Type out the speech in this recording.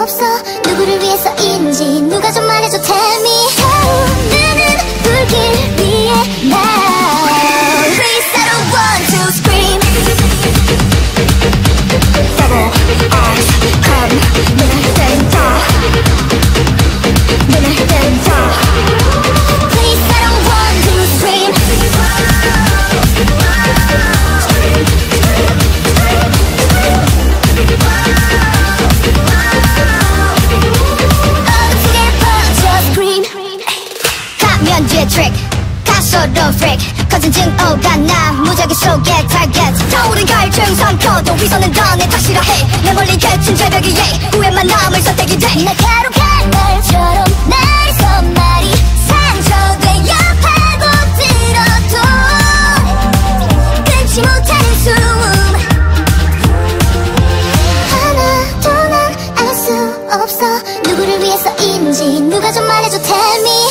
없어 누구를 위해서인지 누가 좀 말해줘 tell me how 나는 불길 위에 now Please I don't want to scream Bubble eyes come 가소로 freak. 커진 증오가 나 무작위 속의 target. 타오른 갈증선 커도 위선은 더내 탓이라 해내 멀리 겹친 절벽 위에 후회만 남을 선택이 돼. 날카로운 날처럼 날 선말이 상처되어 파고들어도 끊지 못하는 숨. 하나도 난알수 없어. 누구를 위해서인지 누가 좀 말해줘. Tell me